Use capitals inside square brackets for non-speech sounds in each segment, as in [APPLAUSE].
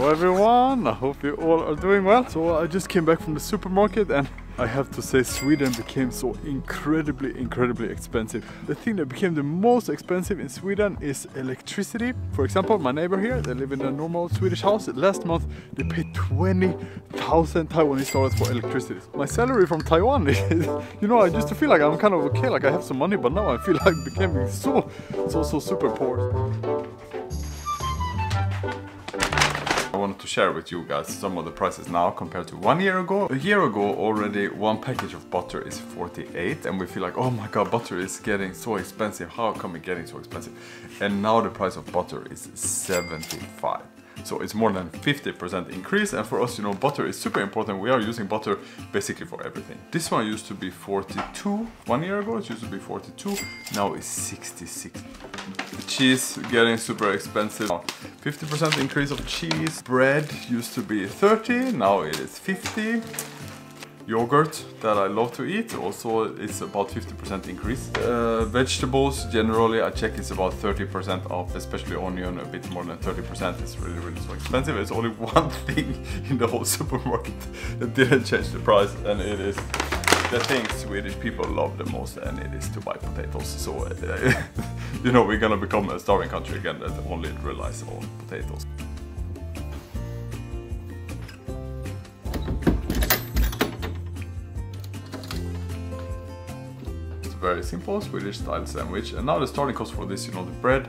Hello everyone, I hope you all are doing well. So I just came back from the supermarket and I have to say Sweden became so incredibly, incredibly expensive. The thing that became the most expensive in Sweden is electricity. For example, my neighbor here, they live in a normal Swedish house. Last month they paid 20,000 Taiwanese dollars for electricity. My salary from Taiwan, is, [LAUGHS] you know, I used to feel like I'm kind of okay, like I have some money, but now I feel [LAUGHS] like becoming so, so, so super poor. Wanted to share with you guys some of the prices now compared to one year ago. A year ago already one package of butter is 48 and we feel like oh my god butter is getting so expensive. How come it getting so expensive? And now the price of butter is 75 so it's more than 50% increase and for us, you know, butter is super important. We are using butter basically for everything. This one used to be 42 one year ago, it used to be 42, now it's 66. The cheese getting super expensive. 50% increase of cheese. Bread used to be 30, now it is 50 yogurt that I love to eat also it's about 50% increase. Uh, vegetables generally I check it's about 30% off especially onion a bit more than 30% it's really really so expensive. It's only [LAUGHS] one thing in the whole [LAUGHS] supermarket that didn't change the price and it is the thing Swedish people love the most and it is to buy potatoes. So uh, [LAUGHS] you know we're gonna become a starving country again that only relies on potatoes. Very simple Swedish style sandwich. And now the starting cost for this, you know, the bread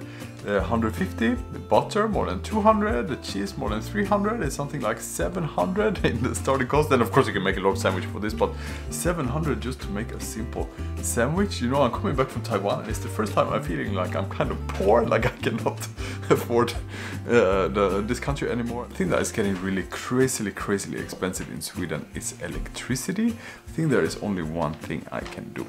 uh, 150, the butter more than 200, the cheese more than 300, it's something like 700 [LAUGHS] in the starting cost. Then of course you can make a large sandwich for this, but 700 just to make a simple sandwich. You know, I'm coming back from Taiwan and it's the first time I'm feeling like I'm kind of poor, [LAUGHS] like I cannot [LAUGHS] afford uh, the, this country anymore. The thing that is getting really crazily, crazily expensive in Sweden is electricity. I think there is only one thing I can do.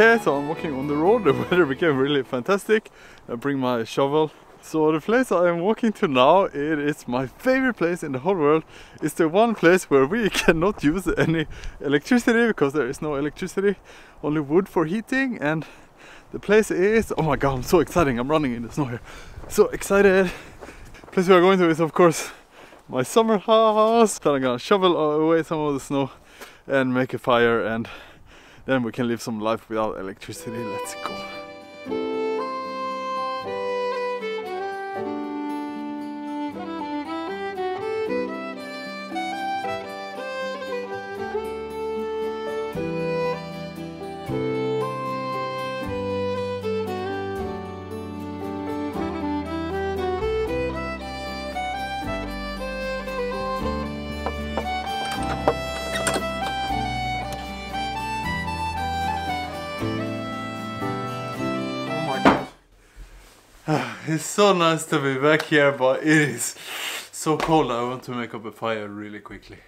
Okay, so I'm walking on the road, [LAUGHS] the weather became really fantastic. I bring my shovel. So the place I am walking to now, it is my favorite place in the whole world. It's the one place where we [LAUGHS] cannot use any electricity because there is no electricity, only wood for heating and the place is, oh my god, I'm so excited, I'm running in the snow here. So excited. The place we are going to is of course my summer house. So I'm gonna shovel away some of the snow and make a fire and then we can live some life without electricity. Let's go. [SIGHS] It's so nice to be back here, but it is so cold. I want to make up a fire really quickly.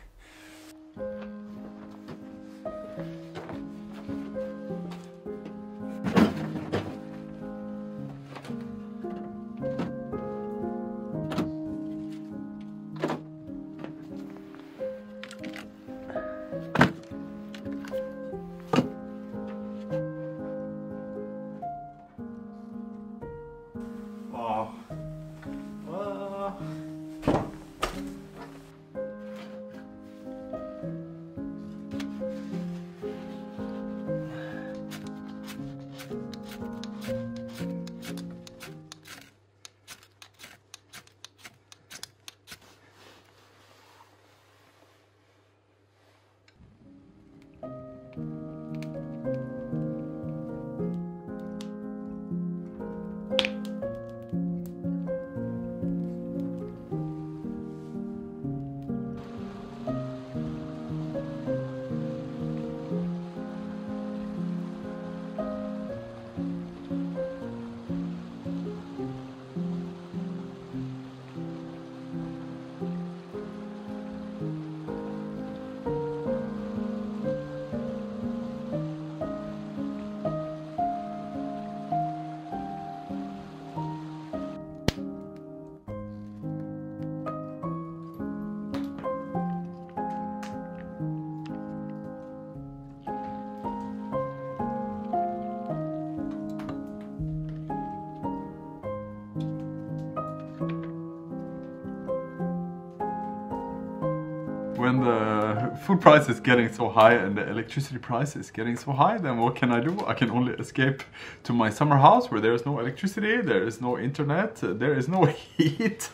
When the food price is getting so high and the electricity price is getting so high, then what can I do? I can only escape to my summer house where there is no electricity, there is no internet, there is no [LAUGHS] heat.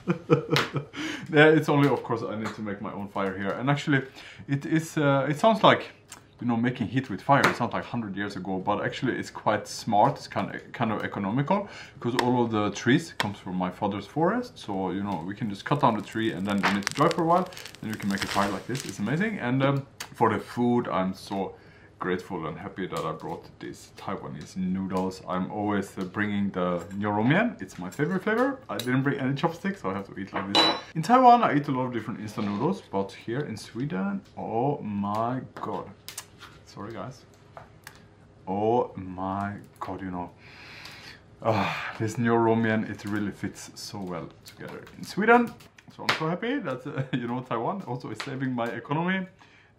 it's only, of course, I need to make my own fire here. And actually, it is. Uh, it sounds like you know, making heat with fire. It's not like 100 years ago, but actually it's quite smart. It's kind of, kind of economical because all of the trees comes from my father's forest. So, you know, we can just cut down the tree and then let it dry for a while. Then we can make a fire like this. It's amazing. And um, for the food, I'm so grateful and happy that I brought these Taiwanese noodles. I'm always uh, bringing the Nyorumian. It's my favorite flavor. I didn't bring any chopsticks, so I have to eat like this. In Taiwan, I eat a lot of different instant noodles, but here in Sweden, oh my god. Sorry, guys. Oh my god, you know. Uh, this Nyorumian, it really fits so well together in Sweden. So I'm so happy that, uh, [LAUGHS] you know, Taiwan also is saving my economy.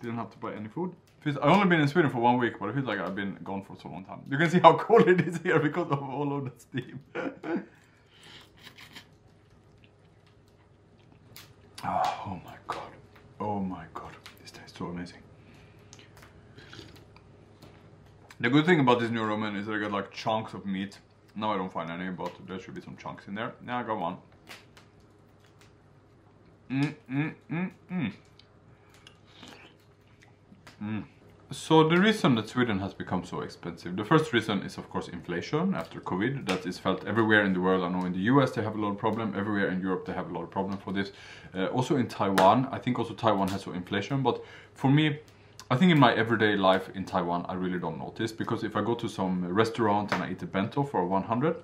Didn't have to buy any food. I've only been in Sweden for one week, but I feel like I've been gone for so long time. You can see how [LAUGHS] cold it is here because of all of the steam. [LAUGHS] oh my god. Oh my god. This tastes so amazing. The good thing about this Nyorumian is that I got like chunks of meat. Now I don't find any, but there should be some chunks in there. Yeah, I got one. Mm, mm, mm, mm. Mm. So the reason that Sweden has become so expensive, the first reason is of course inflation after COVID. That is felt everywhere in the world. I know in the US they have a lot of problem. Everywhere in Europe they have a lot of problem for this. Uh, also in Taiwan, I think also Taiwan has some inflation. But for me, I think in my everyday life in Taiwan, I really don't notice because if I go to some restaurant and I eat a bento for 100,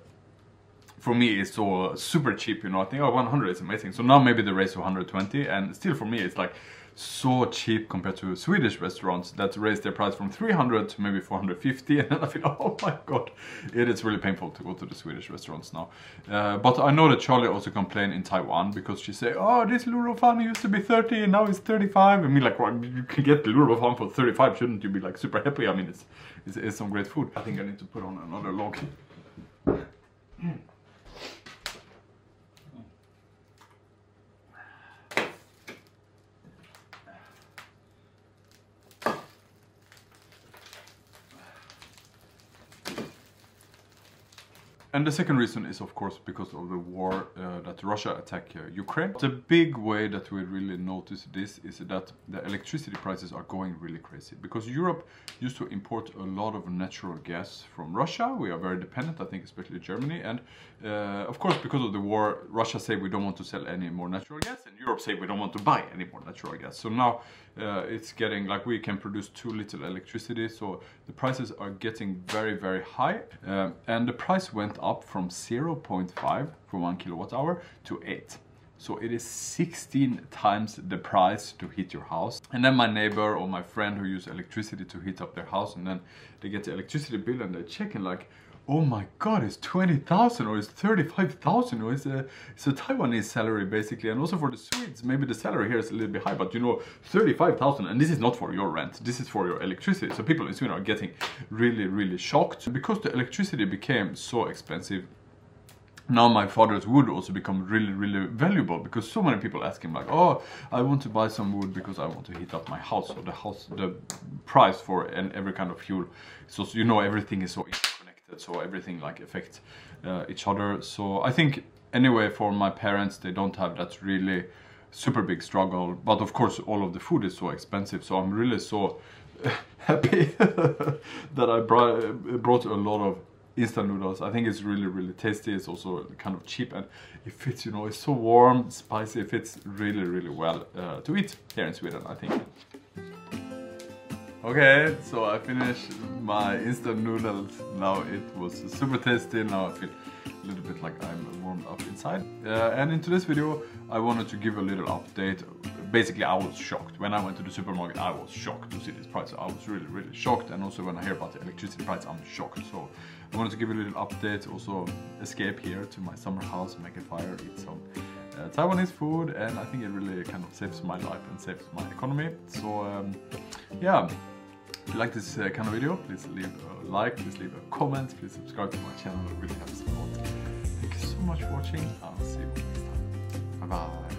for me it's so super cheap, you know. I think oh 100 is amazing. So now maybe the raise to 120, and still for me it's like so cheap compared to Swedish restaurants that raise their price from 300 to maybe 450 [LAUGHS] and then I feel oh my god it is really painful to go to the Swedish restaurants now. Uh, but I know that Charlie also complained in Taiwan because she say oh this Lu Rou used to be 30 and now it's 35 I mean like well, you can get the Lu Rou for 35 shouldn't you be like super happy? I mean it's, it's, it's some great food. I think I need to put on another log mm. And the second reason is of course because of the war uh, that Russia attacked uh, Ukraine. The big way that we really notice this is that the electricity prices are going really crazy because Europe used to import a lot of natural gas from Russia. We are very dependent, I think especially Germany. And uh, of course because of the war, Russia say we don't want to sell any more natural gas and Europe say we don't want to buy any more natural gas. So now uh, it's getting like we can produce too little electricity so the prices are getting very very high uh, and the price went up from 0.5 for one kilowatt hour to 8 so it is 16 times the price to heat your house. And then my neighbor or my friend who use electricity to heat up their house and then they get the electricity bill and they're checking like, oh my god, it's 20,000 or it's 35,000 or it's a, it's a Taiwanese salary basically. And also for the Swedes, maybe the salary here is a little bit high, but you know, 35,000 and this is not for your rent, this is for your electricity. So people in Sweden are getting really, really shocked because the electricity became so expensive now my father's wood also become really really valuable because so many people ask him like oh i want to buy some wood because i want to heat up my house so the house the price for and every kind of fuel so, so you know everything is so so everything like affects uh, each other. So i think anyway for my parents they don't have that really super big struggle. But of course all of the food is so expensive so i'm really so [LAUGHS] happy [LAUGHS] that i brought, brought a lot of instant noodles. I think it's really really tasty. It's also kind of cheap and it fits you know it's so warm spicy. It fits really really well uh, to eat here in sweden i think Okay, so I finished my instant noodles. Now it was super tasty. Now I feel a little bit like I'm warmed up inside. Uh, and in today's video, I wanted to give a little update. Basically, I was shocked. When I went to the supermarket, I was shocked to see this price. I was really, really shocked. And also when I hear about the electricity price, I'm shocked. So I wanted to give a little update. Also escape here to my summer house, make a fire, eat some uh, Taiwanese food. And I think it really kind of saves my life and saves my economy. So um, yeah. If you like this uh, kind of video, please leave a like, please leave a comment, please subscribe to my channel, it really helps a lot. Thank you so much for watching, I'll see you next time. Bye bye.